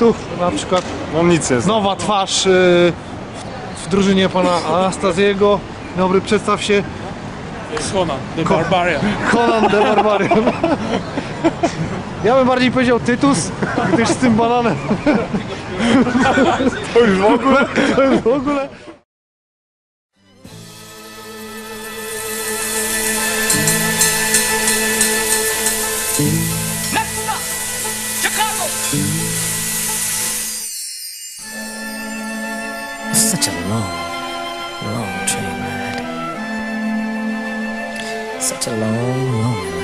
tu na przykład Mam nic znam. nowa twarz y, w, w drużynie pana Anastaziego. Dobry, przedstaw się. It's Conan, the Barbarian. Conan the Barbarian. Ja bym bardziej powiedział Tytus, gdyż z tym bananem To już w ogóle? to już w ogóle... Such a long, long train ride. Such a long, lonely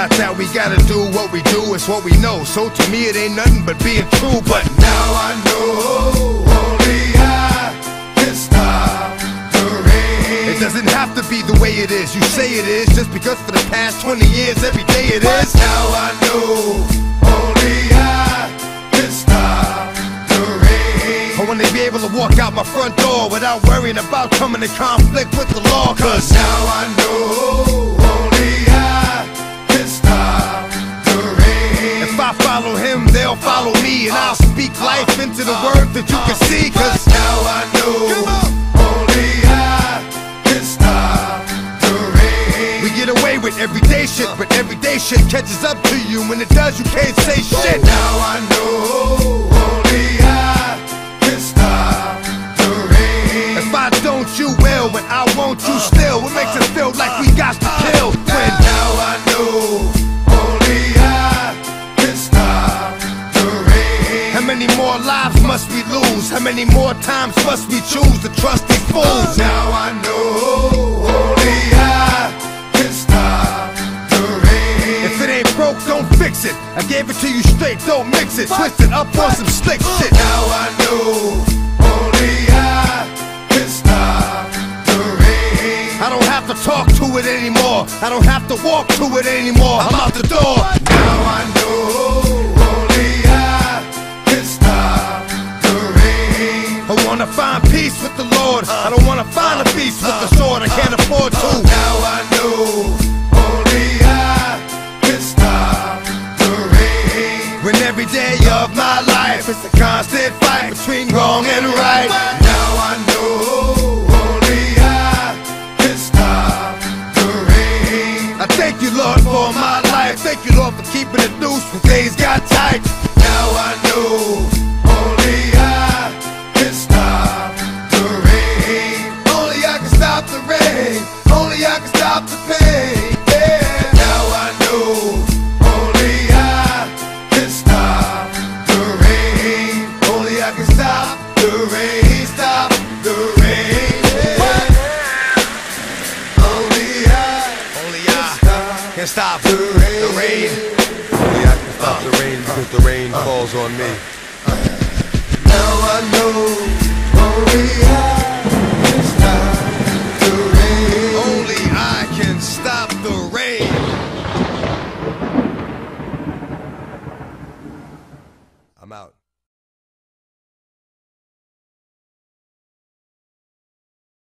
not that we gotta do what we do, it's what we know. So to me, it ain't nothing but being true. But now I know only I can stop the rain. It doesn't have to be the way it is. You say it is just because for the past 20 years, every day it is. Now I know only I can stop the rain. I wanna be able to walk out my front door without worrying about coming in conflict with the law. Cause now I know me. And I'll speak life into the word that you can see. Cause now I know only I can stop the rain. We get away with everyday shit, but everyday shit catches up to you. When it does, you can't say shit. Now I know we lose? How many more times must we choose to trust these fools? Now I know only I can stop the rain. If it ain't broke, don't fix it. I gave it to you straight, don't mix it. Twist it up on some slick shit. Now I know only I can stop the rain. I don't have to talk to it anymore. I don't have to walk to it anymore. I'm out the door. Now I know find peace with the Lord. I don't wanna find a peace with the sword. I can't afford to. Now I know only I can stop the rain. When every day of my life is a constant Only I can stop the pain. Yeah. Now I know only I can stop the rain. Only I can stop the rain. Stop the rain. Yeah. Only I, only I can stop the rain. The rain. Only I can stop the rain because the rain uh, uh. falls on me. Now I know only I I'm out.